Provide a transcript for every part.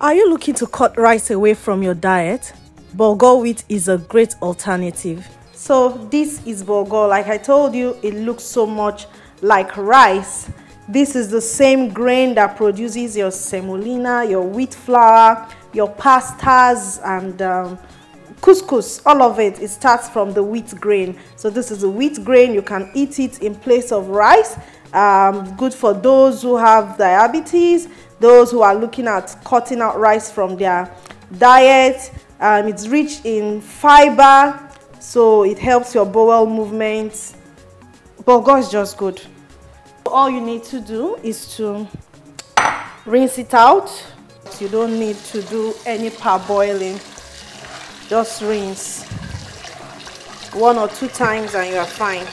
Are you looking to cut rice away from your diet? Bulgur wheat is a great alternative. So this is bulgur. Like I told you, it looks so much like rice. This is the same grain that produces your semolina, your wheat flour, your pastas and um, couscous all of it it starts from the wheat grain so this is a wheat grain you can eat it in place of rice um, good for those who have diabetes those who are looking at cutting out rice from their diet. Um, it's rich in fiber so it helps your bowel movements bulgur is just good. All you need to do is to rinse it out. You don't need to do any parboiling. Just rinse one or two times and you are fine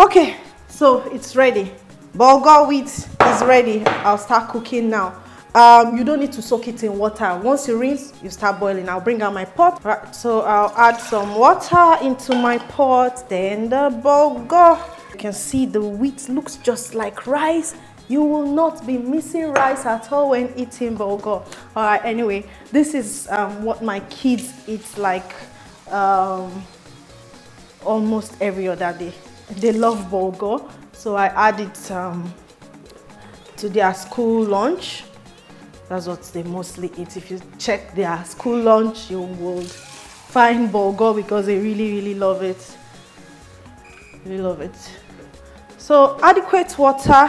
okay so it's ready. Bulgur wheat is ready. I'll start cooking now. Um, you don't need to soak it in water. Once you rinse you start boiling. I'll bring out my pot. Right so i'll add some water into my pot. Then the bulgur. You can see the wheat looks just like rice. You will not be missing rice at all when eating bulgur. All right anyway this is um, what my kids eat like um, almost every other day they love bulgur so i add it um, to their school lunch that's what they mostly eat. If you check their school lunch, you will find bulgur because they really, really love it. Really love it. So adequate water.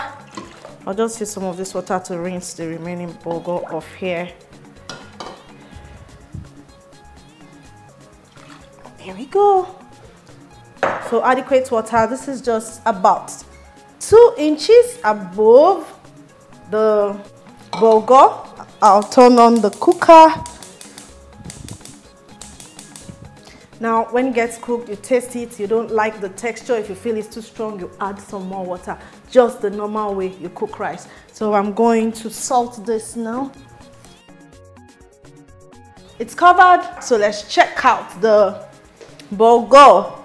I'll just use some of this water to rinse the remaining bulgur off here. There we go. So adequate water. This is just about two inches above the bulgur I'll turn on the cooker. Now, when it gets cooked, you taste it. You don't like the texture. If you feel it's too strong, you add some more water. Just the normal way you cook rice. So I'm going to salt this now. It's covered. So let's check out the bulgur.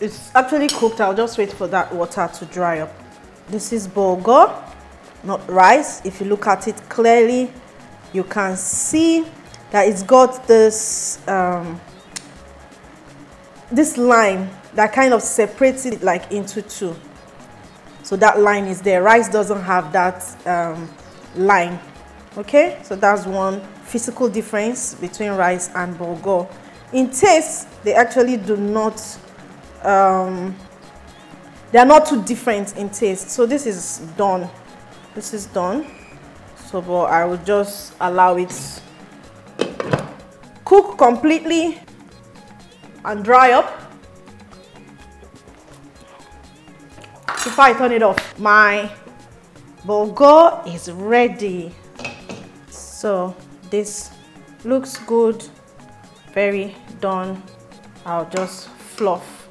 It's actually cooked. I'll just wait for that water to dry up. This is bulgur not rice. If you look at it clearly you can see that it's got this um, this line that kind of separates it like into two. So that line is there. Rice doesn't have that um, line okay? So that's one physical difference between rice and bulgur in taste they actually do not um, they are not too different in taste. So this is done. This is done. So but i will just allow it cook completely and dry up. Before i turn it off my bulgur is ready. So this looks good very done i'll just fluff.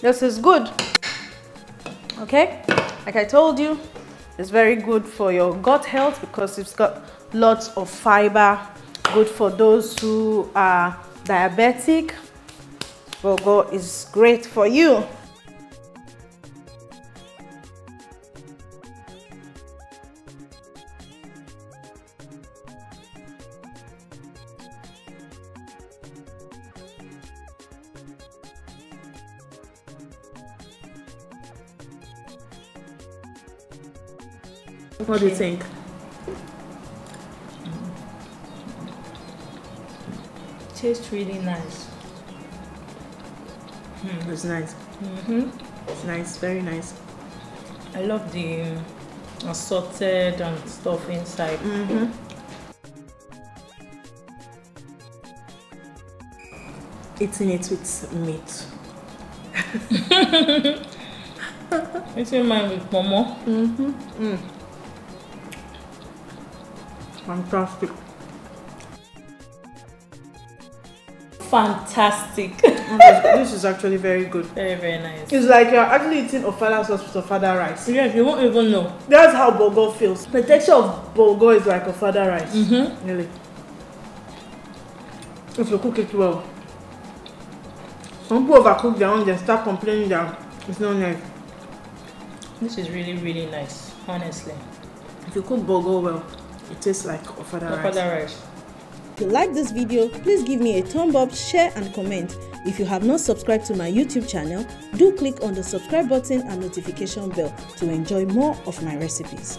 This is good. Okay? Like i told you it's very good for your gut health because it's got lots of fiber. Good for those who are diabetic. Bulgur is great for you What do you think? Tastes really nice. Mm, it's nice. Mm-hmm. It's nice, very nice. I love the assorted and stuff inside. Mm-hmm. Eating it with meat. Eating mine with momo. Mm-hmm. Mm. Fantastic. fantastic. this is actually very good. very, very nice. It's like you're actually eating ofada sauce with ofada rice. Yes, you won't even know. That's how bulgur feels. The texture of bulgur is like ofada rice. Mm-hmm. Really. If you cook it well. Some people overcook their own, they start complaining that it's not nice. This is really, really nice, honestly. If you cook bulgur well, it tastes like ofada Look rice. rice. If you like this video, please give me a thumb up, share and comment. If you have not subscribed to my YouTube channel, do click on the subscribe button and notification bell to enjoy more of my recipes.